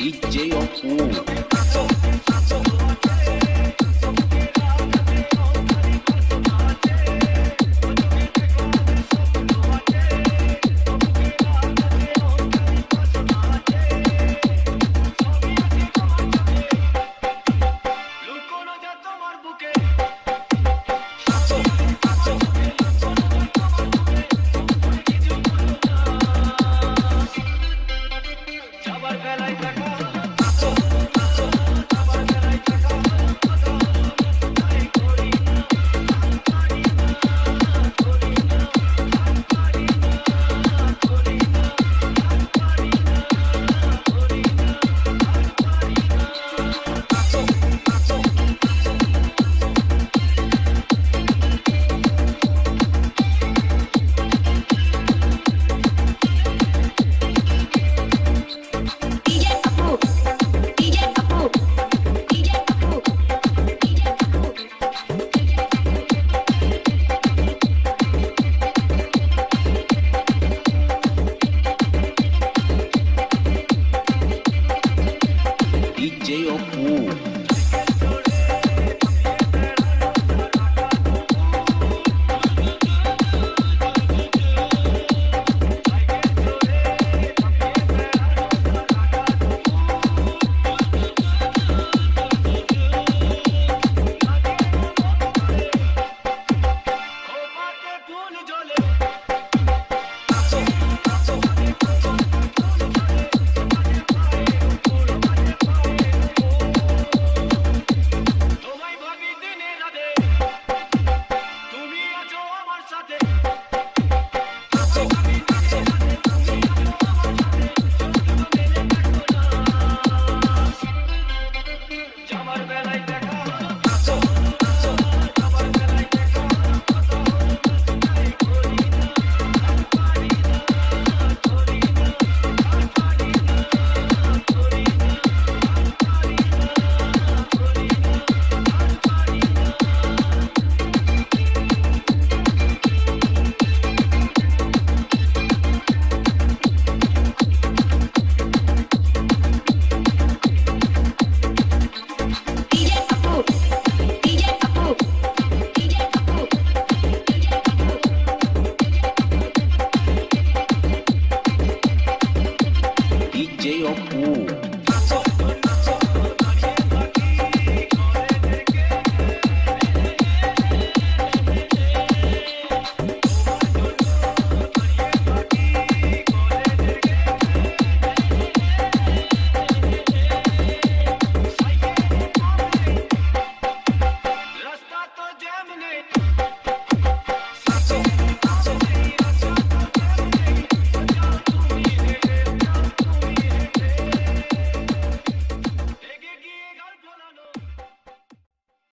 DJ Oku.